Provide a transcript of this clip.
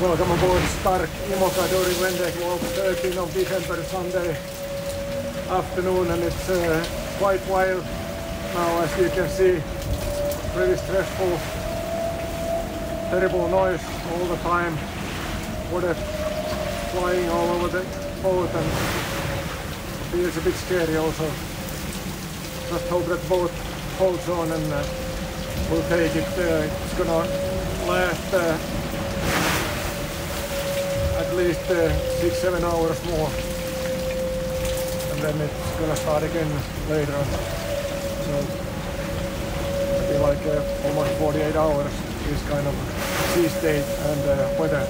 Welcome aboard Stark Imoca Vendée Globe 13 of December Sunday afternoon and it's uh, quite wild now as you can see. Pretty stressful, terrible noise all the time. Water flying all over the boat and feels a bit scary also. Just hope that boat holds on and uh, we'll take it. Uh, it's gonna last uh, at least uh, six, seven hours more. And then it's gonna start again later. So it'll be like uh, almost 48 hours this kind of sea state and uh, weather.